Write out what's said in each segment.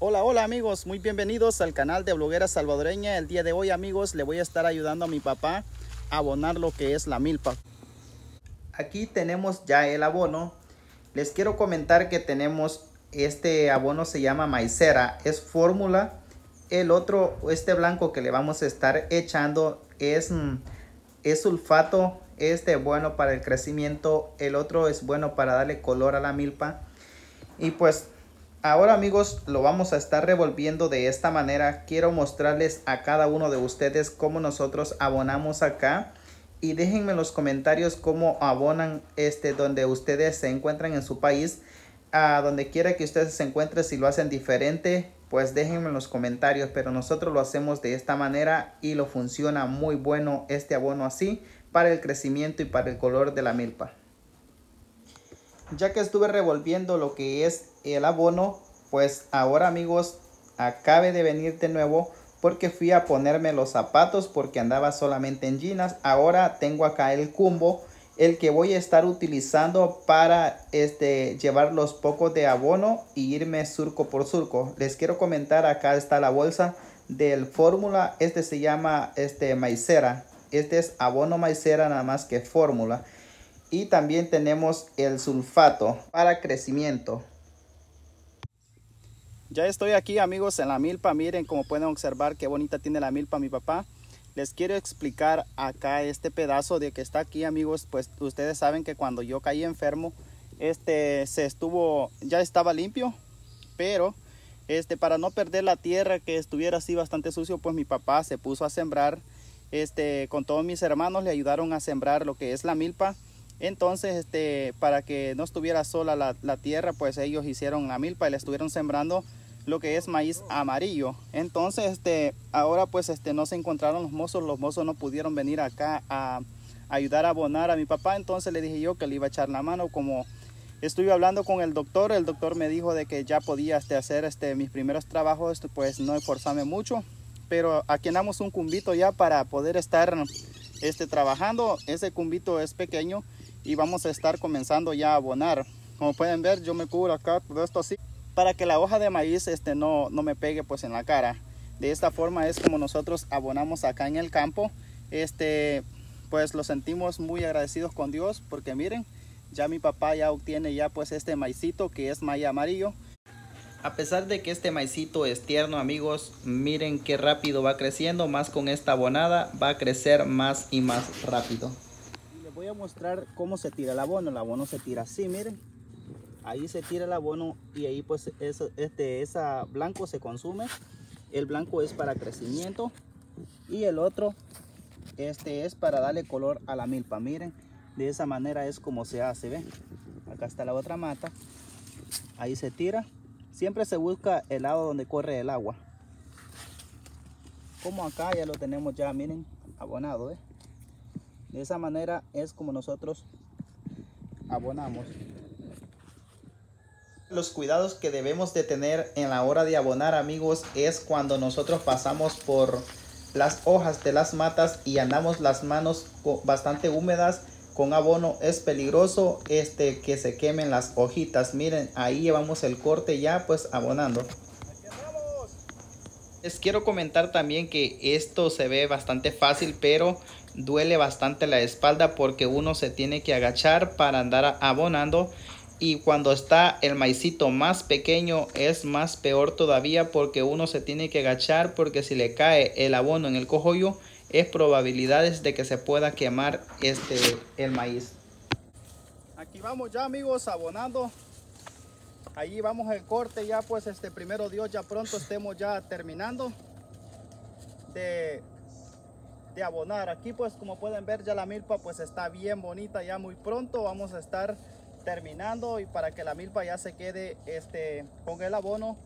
Hola, hola amigos, muy bienvenidos al canal de Bloguera Salvadoreña. El día de hoy amigos le voy a estar ayudando a mi papá a abonar lo que es la milpa. Aquí tenemos ya el abono. Les quiero comentar que tenemos este abono se llama maicera, es fórmula. El otro, este blanco que le vamos a estar echando es, mm, es sulfato. Este bueno para el crecimiento, el otro es bueno para darle color a la milpa. Y pues Ahora amigos lo vamos a estar revolviendo de esta manera. Quiero mostrarles a cada uno de ustedes cómo nosotros abonamos acá. Y déjenme en los comentarios cómo abonan este donde ustedes se encuentran en su país. A donde quiera que ustedes se encuentren, si lo hacen diferente, pues déjenme en los comentarios. Pero nosotros lo hacemos de esta manera y lo funciona muy bueno este abono así para el crecimiento y para el color de la milpa ya que estuve revolviendo lo que es el abono, pues ahora amigos, acabe de venir de nuevo porque fui a ponerme los zapatos porque andaba solamente en jeans. Ahora tengo acá el cumbo, el que voy a estar utilizando para este, llevar los pocos de abono y irme surco por surco. Les quiero comentar, acá está la bolsa del fórmula. Este se llama este maicera. Este es abono maicera nada más que fórmula. Y también tenemos el sulfato para crecimiento. Ya estoy aquí amigos en la milpa. Miren como pueden observar qué bonita tiene la milpa mi papá. Les quiero explicar acá este pedazo de que está aquí amigos. Pues ustedes saben que cuando yo caí enfermo, este se estuvo, ya estaba limpio. Pero este para no perder la tierra que estuviera así bastante sucio, pues mi papá se puso a sembrar. Este con todos mis hermanos le ayudaron a sembrar lo que es la milpa entonces, este, para que no estuviera sola la, tierra, pues ellos hicieron la milpa y le estuvieron sembrando lo que es maíz amarillo. Entonces, este, ahora pues este, no se encontraron los mozos, los mozos no pudieron venir acá a, ayudar a abonar a mi papá. Entonces le dije yo que le iba a echar la mano como estuve hablando con el doctor, el doctor me dijo de que ya podía este, hacer este, mis primeros trabajos, pues no esforzarme mucho. Pero aquí andamos un cumbito ya para poder estar este, trabajando. Ese cumbito es pequeño y vamos a estar comenzando ya a abonar. Como pueden ver, yo me cubro acá todo esto así para que la hoja de maíz este, no, no me pegue pues en la cara. De esta forma es como nosotros abonamos acá en el campo. Este, pues lo sentimos muy agradecidos con Dios porque miren, ya mi papá ya obtiene ya pues este maicito que es maíz amarillo. A pesar de que este maicito es tierno amigos, miren qué rápido va creciendo, más con esta abonada va a crecer más y más rápido voy a mostrar cómo se tira el abono. El abono se tira así, miren. Ahí se tira el abono y ahí pues eso, este esa blanco se consume. El blanco es para crecimiento y el otro este es para darle color a la milpa. Miren, de esa manera es como se hace, ¿ven? Acá está la otra mata. Ahí se tira. Siempre se busca el lado donde corre el agua. Como acá ya lo tenemos ya, miren, abonado, ¿eh? De esa manera es como nosotros abonamos. Los cuidados que debemos de tener en la hora de abonar amigos es cuando nosotros pasamos por las hojas de las matas y andamos las manos bastante húmedas. Con abono es peligroso este que se quemen las hojitas. Miren ahí llevamos el corte ya pues abonando. Les quiero comentar también que esto se ve bastante fácil pero duele bastante la espalda porque uno se tiene que agachar para andar abonando y cuando está el maicito más pequeño es más peor todavía porque uno se tiene que agachar porque si le cae el abono en el cojollo es probabilidades de que se pueda quemar este el maíz. Aquí vamos ya amigos abonando. Allí vamos el corte ya pues este primero Dios ya pronto estemos ya terminando de de abonar. Aquí pues como pueden ver ya la milpa pues está bien bonita ya muy pronto vamos a estar terminando y para que la milpa ya se quede este con el abono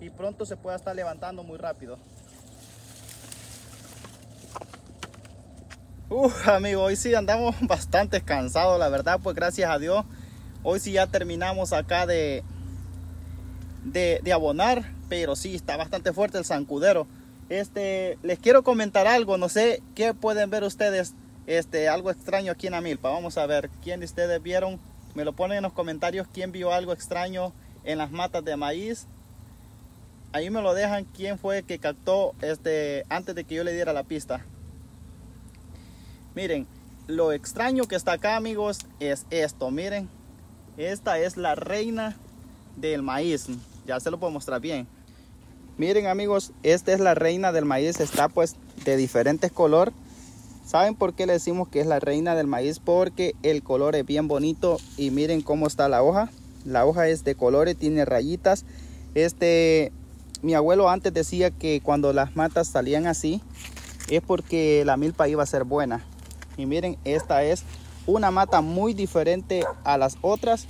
y pronto se pueda estar levantando muy rápido. Uf, amigo, hoy sí andamos bastante cansados, la verdad, pues gracias a Dios. Hoy sí ya terminamos acá de, de abonar, pero sí está bastante fuerte el zancudero. Este, les quiero comentar algo, no sé qué pueden ver ustedes, este, algo extraño aquí en Amilpa. Vamos a ver, ¿quién de ustedes vieron? Me lo ponen en los comentarios, ¿quién vio algo extraño en las matas de maíz? ahí me lo dejan quién fue que captó este antes de que yo le diera la pista. Miren, lo extraño que está acá, amigos, es esto. Miren, esta es la reina del maíz. Ya se lo puedo mostrar bien. Miren, amigos, esta es la reina del maíz. Está pues de diferentes color. ¿Saben por qué le decimos que es la reina del maíz? Porque el color es bien bonito y miren cómo está la hoja. La hoja es de colores, tiene rayitas. Este, mi abuelo antes decía que cuando las matas salían así es porque la milpa iba a ser buena. Y miren, esta es una mata muy diferente a las otras.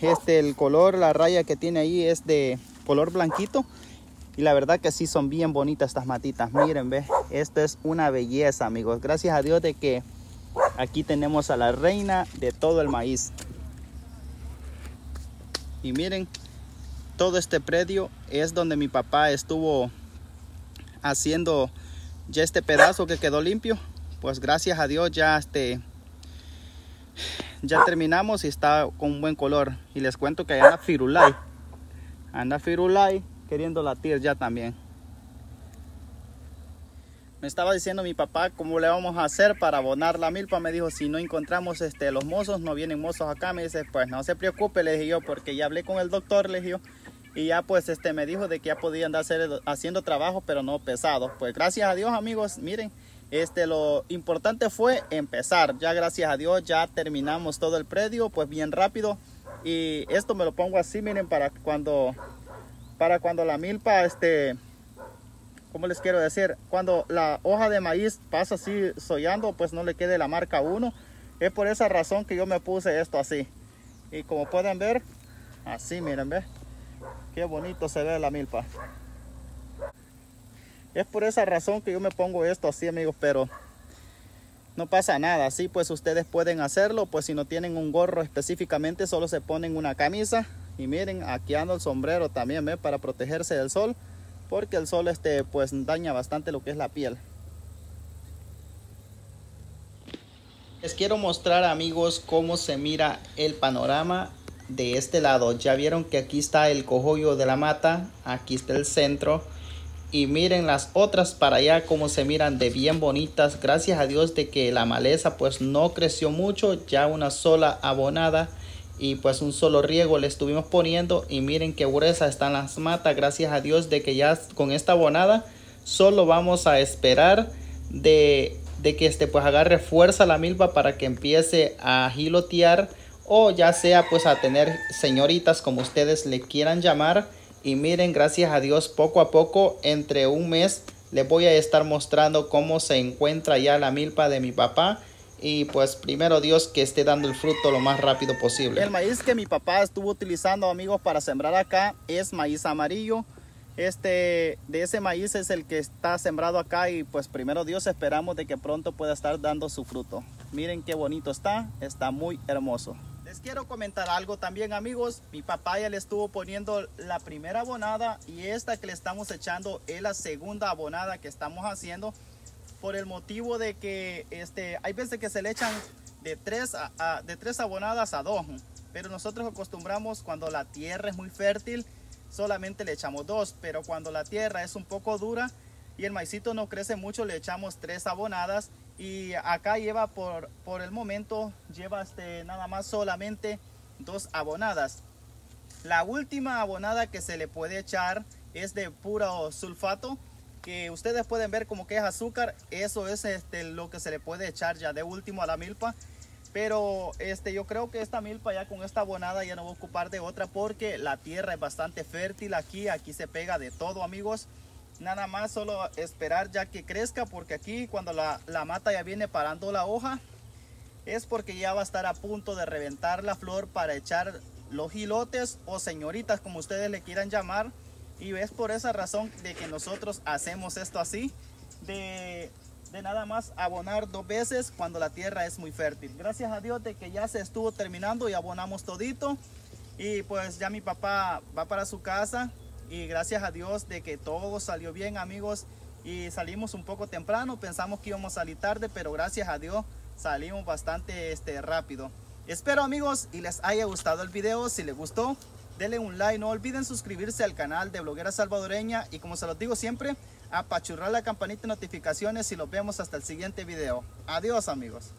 Este, el color, la raya que tiene ahí es de color blanquito. Y la verdad que sí son bien bonitas estas matitas. Miren, ve, esto es una belleza, amigos. Gracias a Dios de que aquí tenemos a la reina de todo el maíz. Y miren, todo este predio es donde mi papá estuvo haciendo ya este pedazo que quedó limpio pues gracias a Dios ya este ya terminamos y está con un buen color y les cuento que anda firulai anda firulai queriendo latir ya también me estaba diciendo mi papá cómo le vamos a hacer para abonar la milpa me dijo si no encontramos este los mozos no vienen mozos acá me dice pues no se preocupe le dije yo porque ya hablé con el doctor le dije yo y ya pues este me dijo de que ya podían hacer haciendo trabajo pero no pesado pues gracias a Dios amigos miren este, lo importante fue empezar. Ya gracias a Dios ya terminamos todo el predio, pues bien rápido. Y esto me lo pongo así, miren, para cuando, para cuando la milpa, este, ¿cómo les quiero decir? Cuando la hoja de maíz pasa así sollando, pues no le quede la marca 1. Es por esa razón que yo me puse esto así. Y como pueden ver, así miren, ve. Qué bonito se ve la milpa. Es por esa razón que yo me pongo esto así, amigos, pero no pasa nada. Así pues ustedes pueden hacerlo, pues si no tienen un gorro específicamente, solo se ponen una camisa. Y miren, aquí ando el sombrero también, ¿ve? Para protegerse del sol, porque el sol este, pues daña bastante lo que es la piel. Les quiero mostrar, amigos, cómo se mira el panorama de este lado. Ya vieron que aquí está el cojollo de la mata, aquí está el centro y miren las otras para allá como se miran de bien bonitas gracias a Dios de que la maleza pues no creció mucho ya una sola abonada y pues un solo riego le estuvimos poniendo y miren qué gruesas están las matas gracias a Dios de que ya con esta abonada solo vamos a esperar de, de que este pues agarre fuerza la milpa para que empiece a gilotear o ya sea pues a tener señoritas como ustedes le quieran llamar. Y miren gracias a Dios poco a poco entre un mes les voy a estar mostrando cómo se encuentra ya la milpa de mi papá y pues primero Dios que esté dando el fruto lo más rápido posible. El maíz que mi papá estuvo utilizando amigos para sembrar acá es maíz amarillo. Este de ese maíz es el que está sembrado acá y pues primero Dios esperamos de que pronto pueda estar dando su fruto. Miren qué bonito está, está muy hermoso. Les quiero comentar algo también amigos, mi papá ya le estuvo poniendo la primera abonada y esta que le estamos echando es la segunda abonada que estamos haciendo por el motivo de que este, hay veces que se le echan de tres, de tres abonadas a dos, pero nosotros acostumbramos cuando la tierra es muy fértil solamente le echamos dos, pero cuando la tierra es un poco dura y el maicito no crece mucho le echamos tres abonadas y acá lleva por, por el momento lleva este, nada más solamente dos abonadas. La última abonada que se le puede echar es de puro sulfato que ustedes pueden ver como que es azúcar eso es este, lo que se le puede echar ya de último a la milpa pero este yo creo que esta milpa ya con esta abonada ya no va a ocupar de otra porque la tierra es bastante fértil aquí aquí se pega de todo amigos. Nada más solo esperar ya que crezca porque aquí cuando la, mata ya viene parando la hoja es porque ya va a estar a punto de reventar la flor para echar los gilotes o señoritas como ustedes le quieran llamar y es por esa razón de que nosotros hacemos esto así de, de nada más abonar dos veces cuando la tierra es muy fértil. Gracias a Dios de que ya se estuvo terminando y abonamos todito. Y pues ya mi papá va para su casa y gracias a Dios de que todo salió bien amigos. Y salimos un poco temprano, pensamos que íbamos a salir tarde, pero gracias a Dios salimos bastante este, rápido. Espero amigos y les haya gustado el video, si les gustó denle un like, no olviden suscribirse al canal de Bloguera Salvadoreña y como se los digo siempre, apachurrar la campanita de notificaciones y los vemos hasta el siguiente video. Adiós amigos.